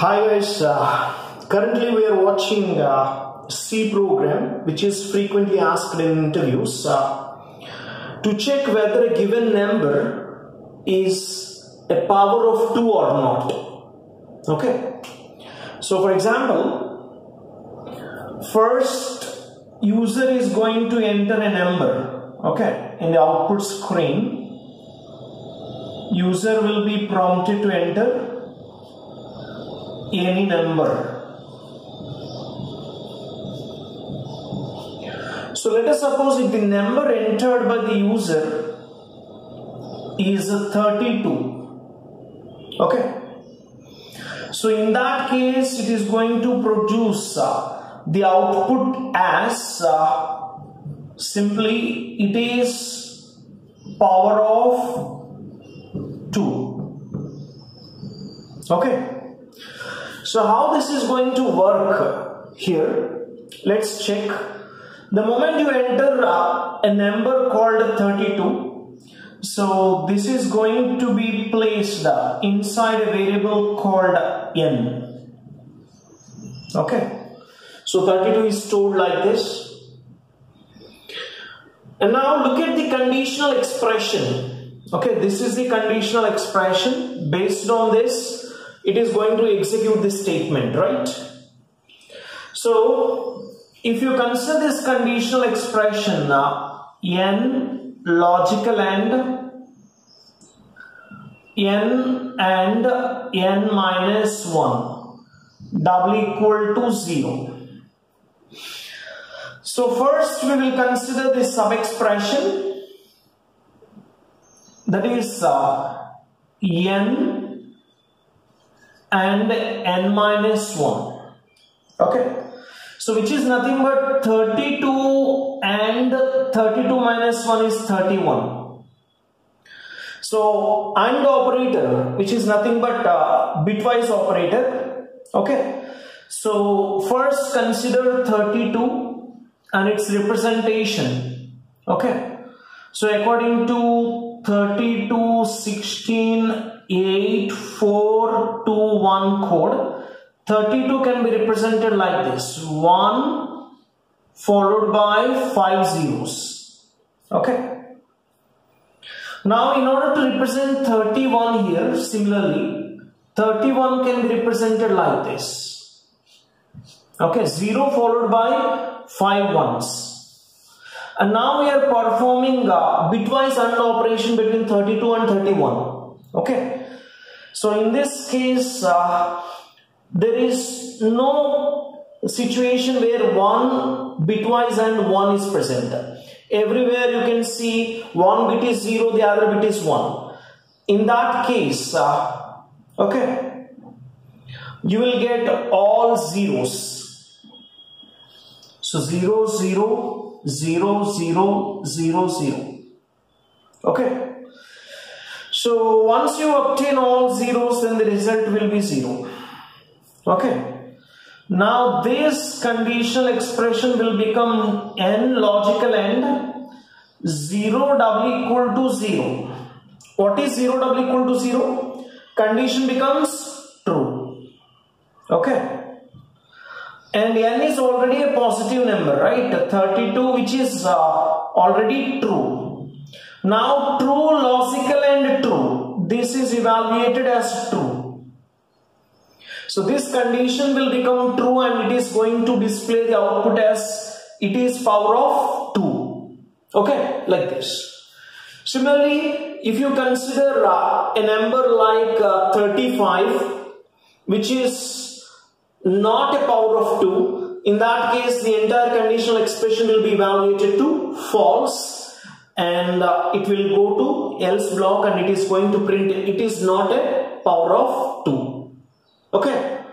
Hi guys, uh, currently we are watching uh, C program which is frequently asked in interviews uh, to check whether a given number is a power of 2 or not. Okay, so for example, first user is going to enter a number okay in the output screen. User will be prompted to enter any number. So let us suppose if the number entered by the user is 32. Okay. So in that case it is going to produce uh, the output as uh, simply it is power of 2. Okay. So how this is going to work here? Let's check. The moment you enter uh, a number called 32, so this is going to be placed uh, inside a variable called n. Okay. So 32 is stored like this. And now look at the conditional expression. Okay, this is the conditional expression. Based on this, it is going to execute this statement, right? So, if you consider this conditional expression now, n logical and n and n minus 1 double equal to 0. So first we will consider this sub expression that is uh, n and n minus 1 okay. So which is nothing but 32 and 32 minus 1 is 31 so AND operator which is nothing but uh, bitwise operator. Okay. So first consider 32 and its representation. Okay. So according to 32 16 8 4 2 1 code 32 can be represented like this. 1 followed by 5 zeros. Okay. Now in order to represent 31 here similarly 31 can be represented like this. Okay 0 followed by 5 ones. And now we are performing a bitwise AND operation between 32 and 31 okay. So in this case uh, there is no situation where one bitwise and one is present. Everywhere you can see one bit is zero the other bit is one. In that case uh, okay you will get all zeros. So 0 0 0 0 0 0 okay so once you obtain all zeros, then the result will be zero. Okay. Now this conditional expression will become n logical and 0 double equal to 0. What is 0 double equal to 0? Condition becomes true. Okay. And n is already a positive number, right? 32 which is uh, already true. Now true, logical and true. This is evaluated as true. So this condition will become true and it is going to display the output as it is power of 2. Okay, like this. Similarly, if you consider uh, a number like uh, 35 which is not a power of 2, in that case the entire conditional expression will be evaluated to false and uh, it will go to else block and it is going to print. It is not a power of 2 okay